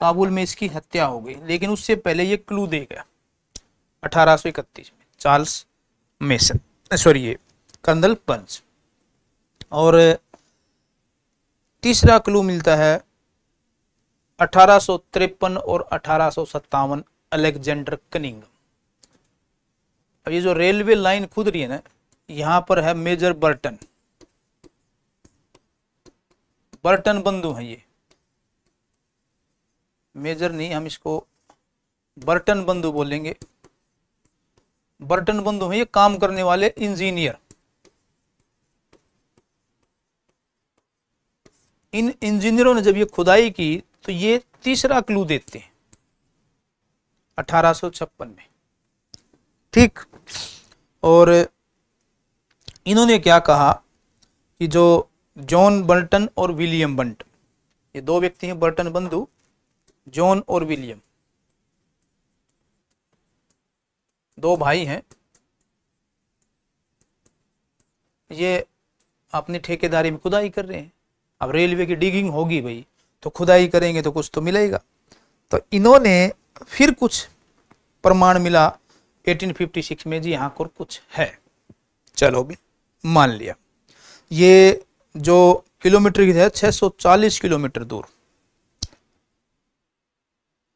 काबुल में इसकी हत्या हो गई। लेकिन उससे पहले ये क्लू दे गया। 1831 में। Charles Masson. सॉरी ये कर्नल पंच। और तीसरा क्लू मिलता है अठारह और अठारह अलेक्जेंडर कनिंग। अब ये जो रेलवे लाइन खुद रही है ना, यहाँ पर है मेजर बर्टन। बर्टन बंधु है ये। मेजर नहीं, हम इसको बर्टन बंधु बोलेंगे। बर्टन बंधु है ये काम करने वाले इंजीनियर। इन इंजीनियरों ने जब ये खुदाई की तो ये तीसरा क्लू देते हैं। अठारह में। ठीक? और इन्होंने क्या कहा कि जो जॉन बर्टन और विलियम बंट, ये दो व्यक्ति हैं, बर्टन बंधु, जॉन और विलियम। दो भाई हैं। ये अपनी ठेकेदारी में खुदाई कर रहे हैं। अब रेलवे की डिगिंग होगी भाई तो खुदाई करेंगे तो कुछ तो मिलेगा। तो इन्होंने फिर कुछ प्रमाण मिला 1856 में। जी यहाँ पर कुछ है। चलो भी, मान लिया। ये जो किलोमीटर की है 640 किलोमीटर दूर,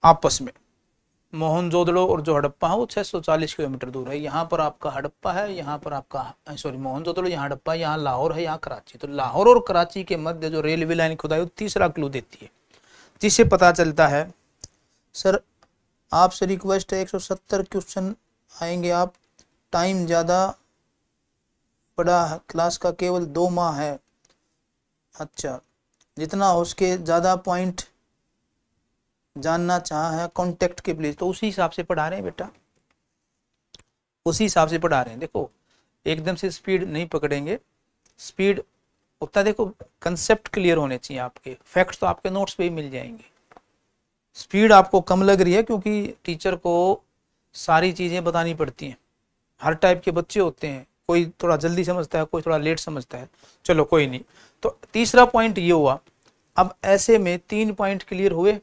आपस में। मोहनजोदड़ो और जो हड़प्पा है वो 640 किलोमीटर दूर है। यहाँ पर आपका हड़प्पा है, यहाँ पर आपका, सॉरी, मोहनजोदड़ो, यहाँ हड़प्पा, यहाँ लाहौर है, यहाँ कराची। तो लाहौर और कराची के मध्य जो रेलवे लाइन खुदाई वो तीसरा क्लू देती है। जिससे पता चलता है, सर, आपसे रिक्वेस्ट है 170 क्वेश्चन आएँगे आप। टाइम ज़्यादा बड़ा क्लास का केवल दो माह है। अच्छा जितना उसके ज़्यादा पॉइंट जानना चाह है कॉन्टेक्ट के प्लीज़ तो उसी हिसाब से पढ़ा रहे हैं बेटा। उसी हिसाब से पढ़ा रहे हैं। देखो, एकदम से स्पीड नहीं पकड़ेंगे। स्पीड उतना देखो कंसेप्ट क्लियर होने चाहिए आपके। फैक्ट्स तो आपके नोट्स पे ही मिल जाएँगे। स्पीड आपको कम लग रही है क्योंकि टीचर को सारी चीज़ें बतानी पड़ती हैं। हर टाइप के बच्चे होते हैं। कोई थोड़ा जल्दी समझता है, कोई थोड़ा लेट समझता है। चलो, कोई नहीं। तो तीसरा पॉइंट ये हुआ। अब ऐसे में तीन पॉइंट क्लियर हुए।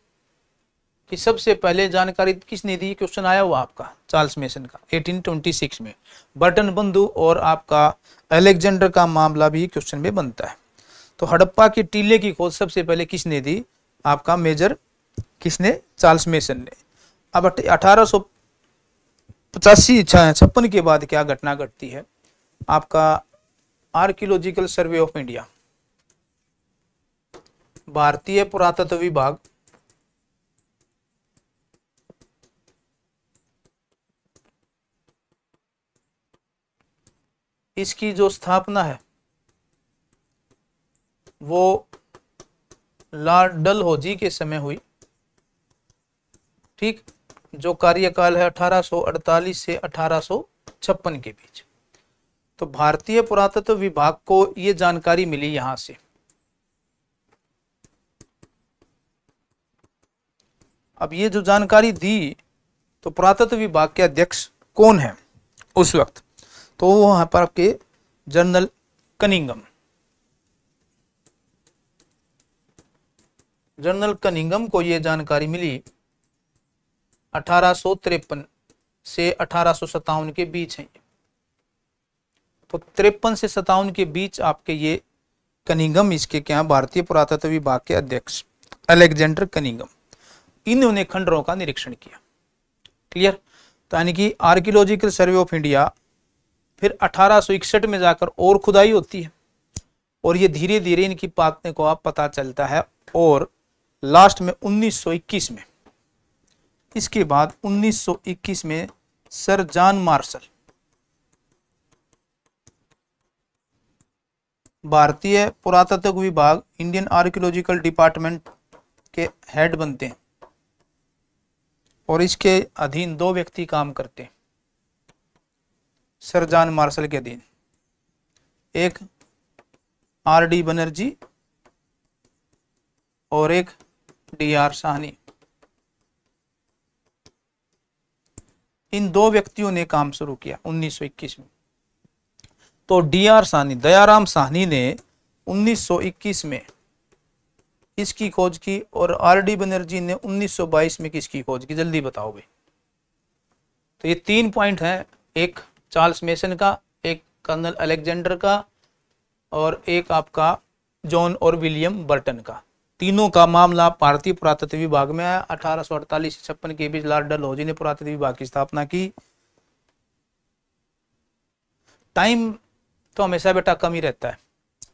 कि सबसे पहले जानकारी किसने दी? क्वेश्चन आया हुआ आपका चार्ल्स मेसन का 1826 में। बर्टन बंधु और आपका अलेक्जेंडर का मामला भी क्वेश्चन में बनता है। तो हड़प्पा के टीले की खोज सबसे पहले किसने दी? आपका मेजर किसने? चार्ल्स मेसन ने। अब अठारह सौ पचासी छप्पन के बाद क्या घटना घटती है? आपका आर्कियोलॉजिकल सर्वे ऑफ़ इंडिया भारतीय पुरातत्व विभाग। इसकी जो स्थापना है, वो लॉर्ड डलहौजी के समय हुई। ठीक, जो कार्यकाल है 1848 से 1856 के बीच। तो भारतीय पुरातत्व विभाग को ये जानकारी मिली यहाँ से। अब ये जो जानकारी दी तो पुरातत्व विभाग के अध्यक्ष कौन है? उस वक्त तो वो वहाँ पर आपके जनरल कनिंगम जनरल कनिंगम को यह जानकारी मिली अठारह से अठारह के बीच है तो तिरपन से सतावन के बीच आपके ये कनिंगम इसके क्या भारतीय पुरातत्व विभाग के अध्यक्ष अलेक्जेंडर कनिंगम इन्होंने खंडरों का निरीक्षण किया। क्लियर? तो यानी कि आर्कियोलॉजिकल सर्वे ऑफ़ इंडिया फिर अठारह में जाकर और खुदाई होती है। और ये धीरे धीरे इनकी बातें को आप पता चलता है। और लास्ट में 1921 में, इसके बाद 1921 में सर जॉन मार्शल, भारतीय पुरातत्व विभाग, इंडियन आर्कियोलॉजिकल डिपार्टमेंट के हेड बनते हैं। और इसके अधीन दो व्यक्ति काम करते हैं। सर जॉन मार्शल के अधीन। एक आर डी बनर्जी और एक डी आर साहनी। इन दो व्यक्तियों ने काम शुरू किया 1921 में। तो डी आर साहनी, दयाराम साहनी ने 1921 में इसकी खोज की और आर डी बनर्जी ने 1922 में किसकी खोज की? जल्दी बताओ भाई। तो ये तीन पॉइंट हैं, एक चार्ल्स मेसन का, एक कर्नल अलेक्जेंडर का और एक आपका जॉन और विलियम बर्टन का। तीनों का मामला भारतीय पुरातत्व विभाग में आया। अठारह सौ अड़तालीस छप्पन के बीच लॉर्ड डलहौजी ने पुरातत्व विभाग की स्थापना की। टाइम तो हमेशा बेटा कम ही रहता है।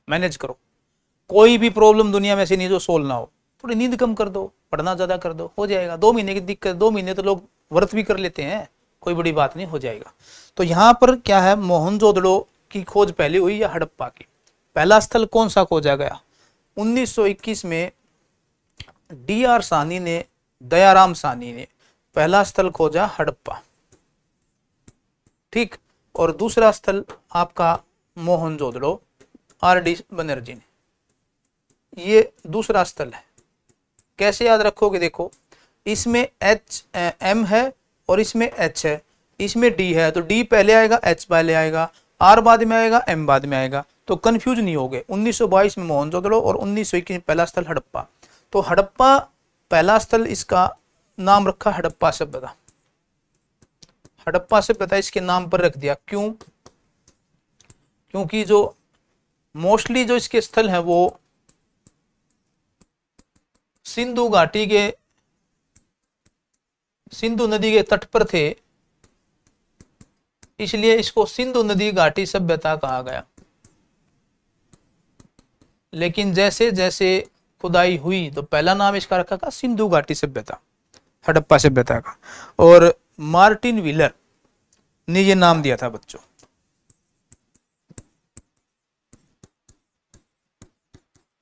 मैनेज करो। कोई भी प्रॉब्लम दुनिया में ऐसी नहीं जो सोल्व ना हो। थोड़ी नींद कम कर दो, पढ़ना ज़्यादा कर दो, हो जाएगा। दो महीने की दिक्कत, दो महीने तो लोग व्रत भी कर लेते हैं। कोई बड़ी बात नहीं, हो जाएगा। तो यहाँ पर क्या है मोहनजोदड़ो की खोज पहले हुई या हड़प्पा की। पहला स्थल कौन सा खोजा गया? 1921 में डी आर सानी ने, दयाराम सानी ने पहला स्थल खोजा हड़प्पा। ठीक? और दूसरा स्थल आपका मोहनजोदड़ो आर डी बनर्जी ने। ये दूसरा स्थल है। कैसे याद रखोगे, देखो, इसमें एच एम है और इसमें एच है। इसमें डी है तो डी पहले आएगा एच पहले आएगा आर बाद में आएगा एम बाद में आएगा। तो कंफ्यूज नहीं हो गए 1922 में मोहनजोदड़ो और उन्नीस सौ पहला स्थल हड़प्पा। तो हड़प्पा, पहला स्थल इसका नाम रखा हड़प्पा सभ्यता। हड़प्पा सभ्यता इसके नाम पर रख दिया। क्यों? क्योंकि जो मोस्टली जो इसके स्थल है, वो सिंधु घाटी के सिंधु नदी के तट पर थे, इसलिए इसको सिंधु नदी घाटी सभ्यता कहा गया। लेकिन जैसे जैसे खुदाई हुई तो पहला नाम इसका रखा था सिंधु घाटी सभ्यता, हड़प्पा सभ्यता का। और मार्टिन व्हीलर ने ये नाम दिया था बच्चों।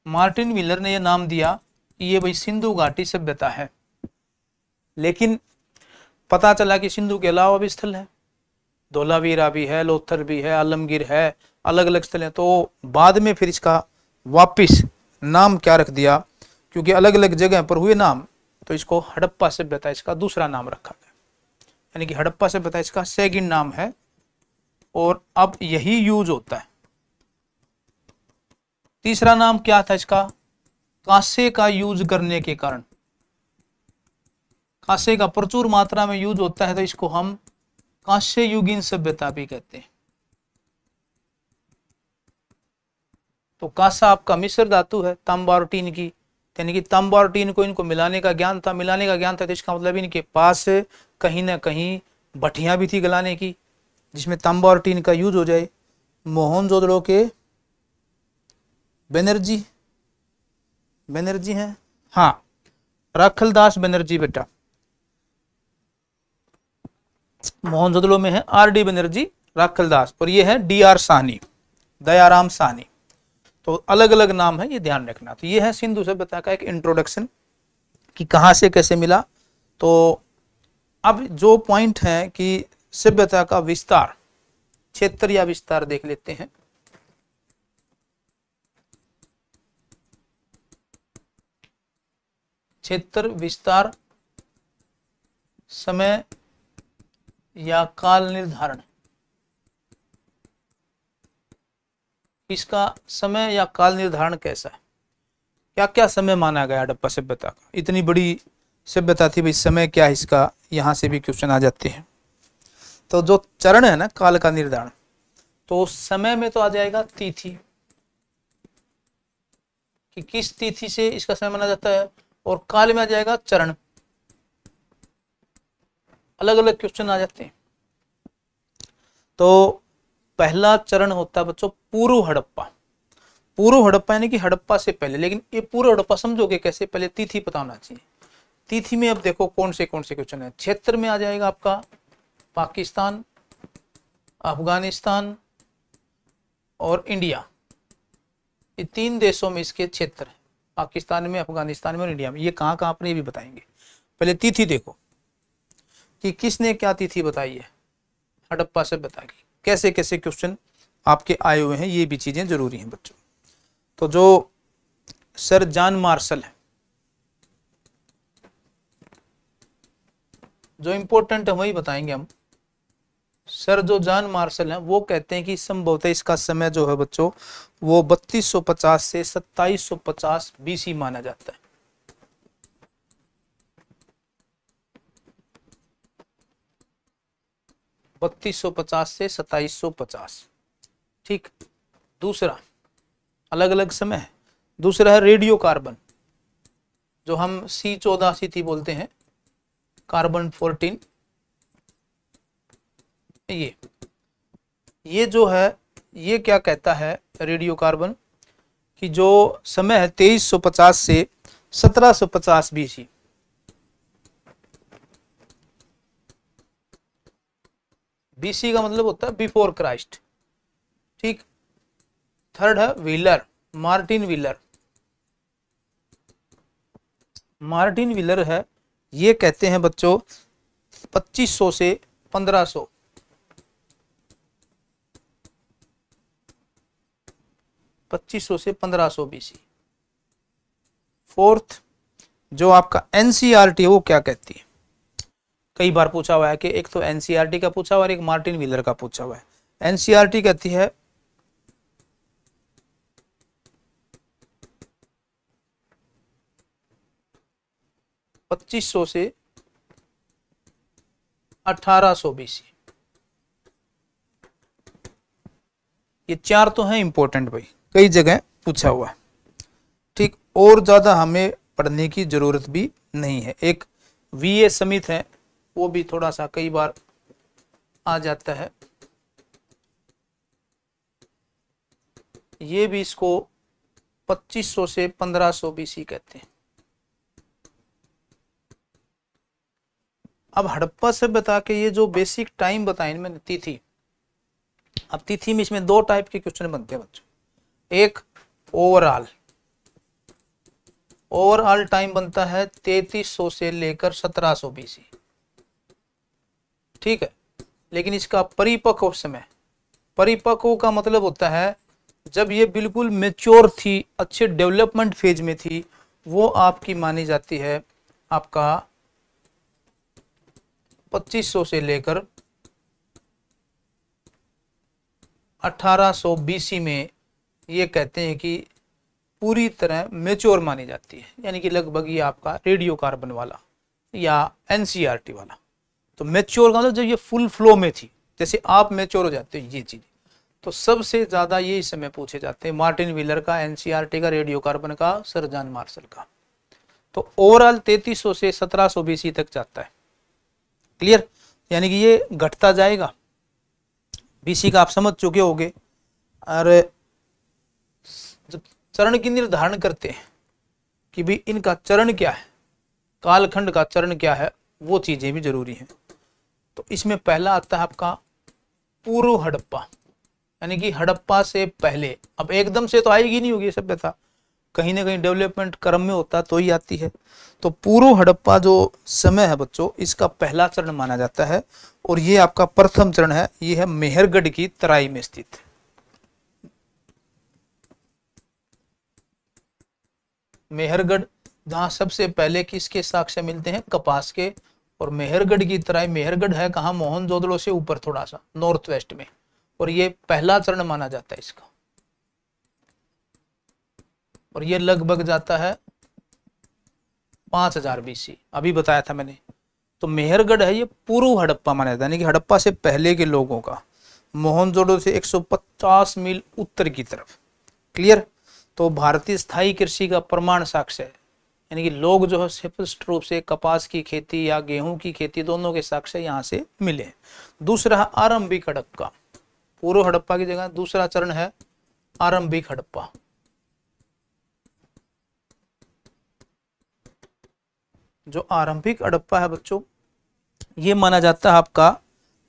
मार्टिन व्हीलर ने यह नाम दिया कि ये भाई सिंधु घाटी सभ्यता है। लेकिन पता चला कि सिंधु के अलावा भी स्थल है। धोलावीरा भी है, लोथर भी है, आलमगीर है अलग अलग स्थल हैं। तो बाद में फिर इसका वापिस नाम क्या रख दिया? क्योंकि अलग अलग जगह पर हुए नाम तो इसको हड़प्पा सभ्यता, इसका दूसरा नाम रखा गया। यानी कि हड़प्पा सभ्यता, इसका सेकंड नाम है, और अब यही यूज़ होता है। तीसरा नाम क्या था इसका? कांसे का यूज़ करने के कारण। कांसे का प्रचुर मात्रा में यूज़ होता है तो इसको हम कांस्य युगीन सभ्यता भी कहते हैं। तो कांसा आपका मिश्र धातु है तांबा और टीन की, यानी कि तांबा और टीन को इनको मिलाने का ज्ञान था, मिलाने का ज्ञान था तो इसका मतलब इनके पास कहीं ना कहीं भट्टियाँ भी थी गलाने की, जिसमें तांबा और टीन का यूज़ हो जाए। मोहनजोदड़ो के बेनर्जी बेनर्जी हैं? हाँ राखलदास बनर्जी बेटा। मोहनजोदड़ो में है आर डी बनर्जी, राखल दास और ये है डी आर साहनी, दयाराम साहनी। तो अलग अलग नाम है, ये ध्यान रखना। तो ये है सिंधु सभ्यता का एक इंट्रोडक्शन कि कहाँ से कैसे मिला। तो अब जो पॉइंट है कि सभ्यता का विस्तार, क्षेत्र या विस्तार देख लेते हैं। क्षेत्र, विस्तार, समय या काल निर्धारण। इसका समय या काल निर्धारण कैसा है? क्या क्या समय माना गया हड़प्पा सभ्यता का? इतनी बड़ी सभ्यता थी, भाई, समय क्या इसका? यहाँ से भी क्वेश्चन आ जाते हैं। तो जो चरण है ना, काल का निर्धारण तो समय में तो आ जाएगा तिथि। कि किस तिथि से इसका समय माना जाता है? और काल में आ जाएगा चरण। अलग अलग क्वेश्चन आ जाते हैं। तो पहला चरण होता है बच्चों पूर्व हड़प्पा। पूर्व हड़प्पा यानी कि हड़प्पा से पहले, लेकिन ये पूर्व हड़प्पा समझोगे कैसे? पहले तिथि पता होना चाहिए। तिथि में अब देखो कौन से कौन से क्वेश्चन है। क्षेत्र में आ जाएगा आपका पाकिस्तान, अफ़गानिस्तान और इंडिया। ये तीन देशों में इसके क्षेत्र है, पाकिस्तान में, अफ़गानिस्तान में और इंडिया में। ये कहाँ कहाँ पर ये भी बताएँगे। पहले तिथि देखो। कि किसने क्या तिथि बताई है? हड़प्पा से बता बताएगी कैसे कैसे क्वेश्चन आपके आए हुए हैं, ये भी चीज़ें ज़रूरी हैं बच्चों। तो जो सर जान मार्शल है, जो इंपॉर्टेंट है, वही बताएँगे हम। सर जो जान मार्शल हैं, वो कहते हैं कि संभवतः इसका समय जो है बच्चों, वो 3250 से 2750 बीसी माना जाता है। बत्तीस सौ पचास से सत्ताईस सौ पचास। ठीक। दूसरा अलग अलग समय है। दूसरा है रेडियो कार्बन, जो हम सी चौदह सी थी बोलते हैं। Carbon fourteen. ये ये जो है, ये क्या कहता है रेडियो कार्बन? कि जो समय है तेईस सौ पचास से सत्रह सौ पचास बीसी बीसी का मतलब होता है बिफोर क्राइस्ट ठीक? थर्ड है Wheeler Martin Wheeler Martin Wheeler है, ये कहते हैं बच्चों 2500 से 1500 2500 से. 1500 बीसी फोर्थ जो आपका एनसीईआरटी है, वो क्या कहती है? कई बार पूछा हुआ है कि एक तो एनसीईआरटी का पूछा हुआ है और एक मार्टिन व्हीलर का पूछा हुआ है। एनसीईआरटी कहती है, पच्चीस सौ से अठारह सौ बीसी ये चार तो हैं इंपॉर्टेंट भाई, कई जगह पूछा हुआ है। ठीक, और ज़्यादा हमें पढ़ने की ज़रूरत भी नहीं है। एक वी ए समित है वो भी थोड़ा सा कई बार आ जाता है। ये भी इसको 2500 से 1500 बीसी कहते हैं। अब हड़प्पा से बता के ये जो बेसिक टाइम बताए मैंने, तिथि। अब तिथि में इसमें दो टाइप के क्वेश्चन बनते हैं बच्चों। एक ओवरऑल ओवरऑल टाइम बनता है तैतीस सौ से लेकर सत्रह सौ बीसी ठीक है? लेकिन इसका परिपक्व समय। परिपक्व का मतलब होता है, जब ये बिल्कुल मेच्योर थी, अच्छे डेवलपमेंट फ़ेज़ में थी, वो आपकी मानी जाती है आपका 2500 से लेकर 1800 बीसी में ये कहते हैं कि पूरी तरह मेच्योर मानी जाती है। यानी कि लगभग ये आपका रेडियो कार्बन वाला या एनसीईआरटी वाला। तो मेच्योर का मतलब जब ये फुल फ्लो में थी, जैसे आप मेच्योर हो जाते हो, ये चीज़। तो सबसे ज़्यादा ये इस समय पूछे जाते हैं मार्टिन व्हीलर का एनसीईआरटी का रेडियो कार्बन का सरजान मार्शल का। तो ओवरऑल 3300 से 1700 बीसी तक जाता है। क्लियर यानी कि ये घटता जाएगा। बीसी का आप समझ चुके होगे। और जब चरण की निर्धारण करते हैं कि भी इनका चरण क्या है, कालखंड का चरण क्या है, वो चीज़ें भी ज़रूरी हैं। तो इसमें पहला आता है आपका पूर्व हड़प्पा, यानी कि हड़प्पा से पहले। अब एकदम से तो आएगी नहीं होगी सभ्यता। कहीं ना कहीं डेवलपमेंट क्रम में होता तो ही आती है। तो पूर्व हड़प्पा जो समय है बच्चों, इसका पहला चरण माना जाता है और ये आपका प्रथम चरण है। ये है मेहरगढ़ की तराई में स्थित। मेहरगढ़, जहाँ सबसे पहले किसके साक्ष्य मिलते हैं? कपास के। और मेहरगढ़ की तराई मेहरगढ़ है कहा? मोहन से ऊपर थोड़ा सा नॉर्थ वेस्ट में। और ये पहला चरण माना जाता है इसका। और ये लगभग जाता है पाँच हज़ार बीसी अभी बताया था मैंने। तो मेहरगढ़ है, ये पूर्व हड़प्पा माना जाता है, यानी कि हड़प्पा से पहले के लोगों का। मोहनजोड़ो से 150 मील उत्तर की तरफ़। क्लियर तो भारतीय स्थायी कृषि का प्रमाण साक्ष्य है। यानी कि लोग जो है स्पष्ट रूप से कपास की खेती या गेहूँ की खेती दोनों के साक्ष्य यहाँ से मिले दूसरा है आरंभिक हड़प्पा। पूर्व हड़प्पा की जगह दूसरा चरण है आरंभिक हड़प्पा। जो आरंभिक हड़प्पा है बच्चों, ये माना जाता है आपका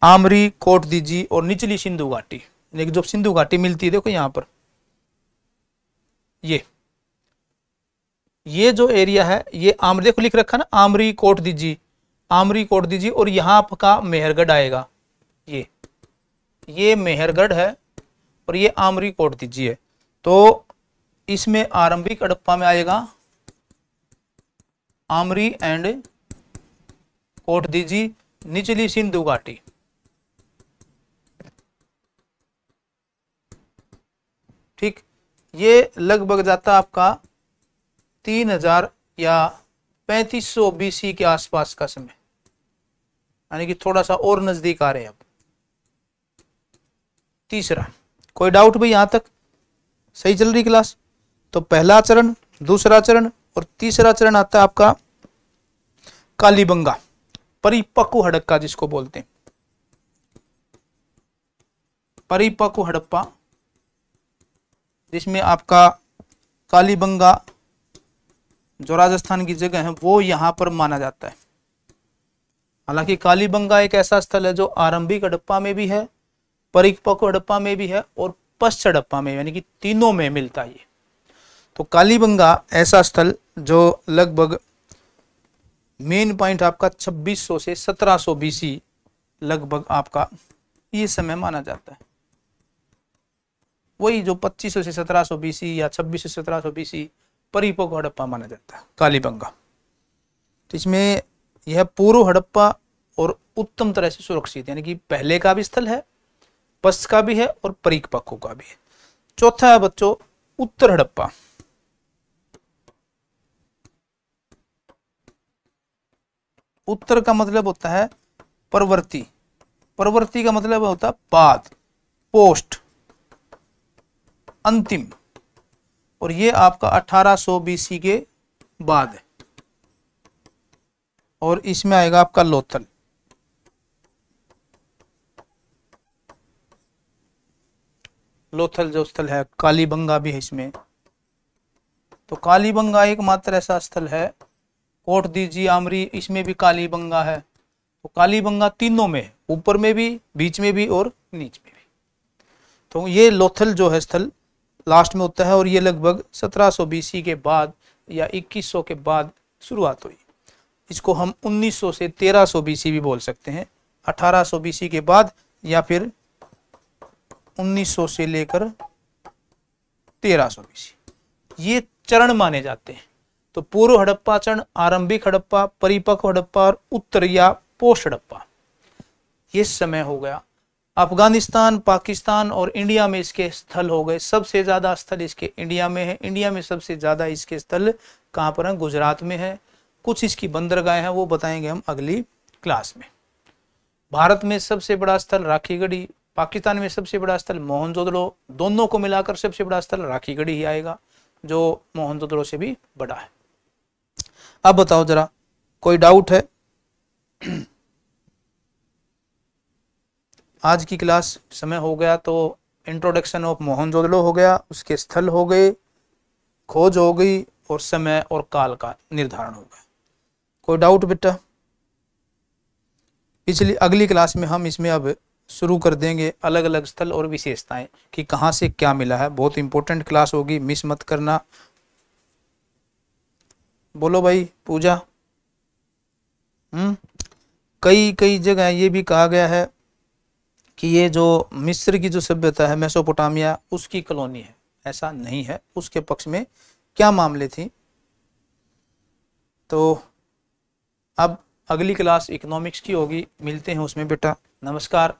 आमरी कोट दीजी और निचली सिंधु घाटी। जो सिंधु घाटी मिलती है, देखो यहाँ पर। ये। ये जो एरिया है, ये आमरी देखो लिख रखा ना, आमरी कोट दीजी आमरी कोट दीजी और यहाँ आपका मेहरगढ़ आएगा। ये ये मेहरगढ़ है और ये आमरी कोट दीजिए। तो इसमें आरंभिक अड़प्पा में आएगा। आमरी एंड कोट दीजी निचली सिंधु घाटी। ठीक, ये लगभग जाता आपका तीन हज़ार या पैंतीस सौ बीसी के आसपास का समय। यानी कि थोड़ा सा और नज़दीक आ रहे हैं अब। तीसरा, कोई डाउट भाई यहाँ तक? सही चल रही क्लास तो पहला चरण, दूसरा चरण और तीसरा चरण आता है आपका कालीबंगा, परिपक्व हड़प्पा जिसको बोलते हैं। परिपक्व हड़प्पा, जिसमें आपका कालीबंगा जो राजस्थान की जगह है, वो यहाँ पर माना जाता है। हालाँकि कालीबंगा एक ऐसा स्थल है जो आरंभिक हड़प्पा में भी है, परिपक्व हड़प्पा में भी है और पश्च हड़प्पा में, यानी कि तीनों में मिलता है तो कालीबंगा ऐसा स्थल जो लगभग मेन पॉइंट आपका 2600 से 1700 बीसी लगभग आपका ये समय माना जाता है। वही जो 2500 से 1700 बीसी या 26 से 1700 बीसी परिपक्व हड़प्पा माना जाता है कालीबंगा तो इसमें यह पूर्व हड़प्पा और उत्तम तरह से सुरक्षित, यानी कि पहले का भी स्थल है, पश्च का भी है और परीक पक्षों का भी है। चौथा है बच्चों, उत्तर हड़प्पा। उत्तर का मतलब होता है परवर्ती। परवर्ती का मतलब होता है बाद, पोस्ट, अंतिम। और ये आपका 1800 बीसी के बाद है। और इसमें आएगा आपका लोथल। लोथल जो स्थल है, कालीबंगा भी है इसमें। तो कालीबंगा एकमात्र ऐसा स्थल है, कोट दीजी आमरी, इसमें भी कालीबंगा है। तो कालीबंगा तीनों में है, ऊपर में भी, बीच में भी और नीच में भी। तो ये लोथल जो है स्थल लास्ट में होता है और ये लगभग 1700 बीसी के बाद या 2100 के बाद शुरुआत हुई। इसको हम 1900 से 1300 बीसी भी बोल सकते हैं। 1800 बीसी के बाद या फिर 1900 से लेकर 1300 बीसी ये चरण माने जाते हैं। तो पूर्व हड़प्पा चरण, आरंभिक हड़प्पा, परिपक्व हड़प्पा और उत्तर या पोस्ट हड़प्पा। ये समय हो गया अफ़गानिस्तान, पाकिस्तान और इंडिया में इसके स्थल हो गए। सबसे ज़्यादा स्थल इसके इंडिया में है। इंडिया में सबसे ज़्यादा इसके स्थल कहाँ पर हैं? गुजरात में है। कुछ इसकी बंदरगाहें हैं, वो बताएँगे हम अगली क्लास में। भारत में सबसे बड़ा स्थल राखीगढ़ी, पाकिस्तान में सबसे बड़ा स्थल मोहनजोदड़ो। दोनों को मिलाकर सबसे बड़ा स्थल राखीगढ़ी ही आएगा, जो मोहनजोदड़ो से भी बड़ा है। अब बताओ जरा, कोई डाउट है? आज की क्लास समय हो गया तो इंट्रोडक्शन ऑफ़ मोहनजोदड़ो हो गया, उसके स्थल हो गए, खोज हो गई और समय और काल का निर्धारण हो गया। कोई डाउट बेटा? पिछली, अगली क्लास में हम इसमें अब शुरू कर देंगे अलग अलग स्थल और विशेषताएँ कि कहाँ से क्या मिला है। बहुत इंपॉर्टेंट क्लास होगी मिस मत करना। बोलो भाई, पूजा। हम्म कई कई जगह ये भी कहा गया है कि ये जो मिस्र की जो सभ्यता है, मेसोपोटामिया, उसकी कॉलोनी है। ऐसा नहीं है। उसके पक्ष में क्या मामले थी? तो अब अगली क्लास इकोनॉमिक्स की होगी। मिलते हैं उसमें, बेटा। नमस्कार।